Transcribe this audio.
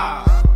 Ah.